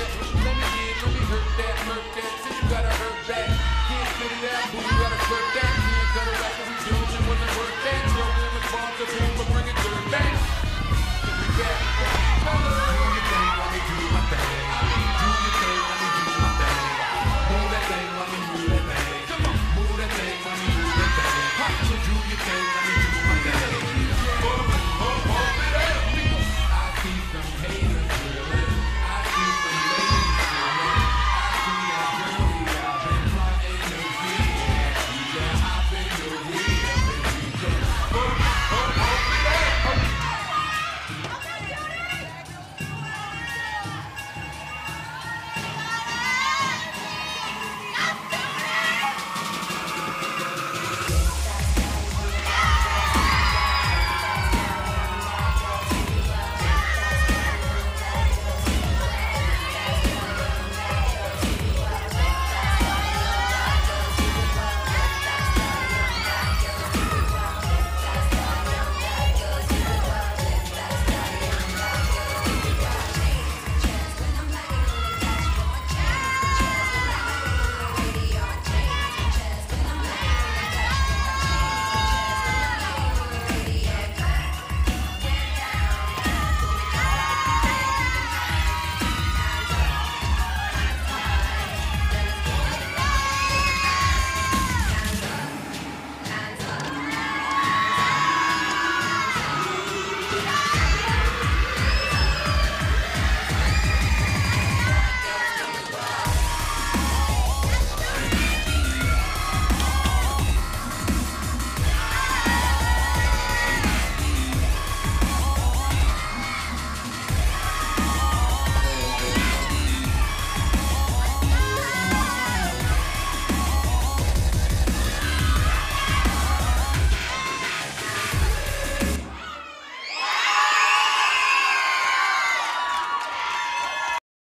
it.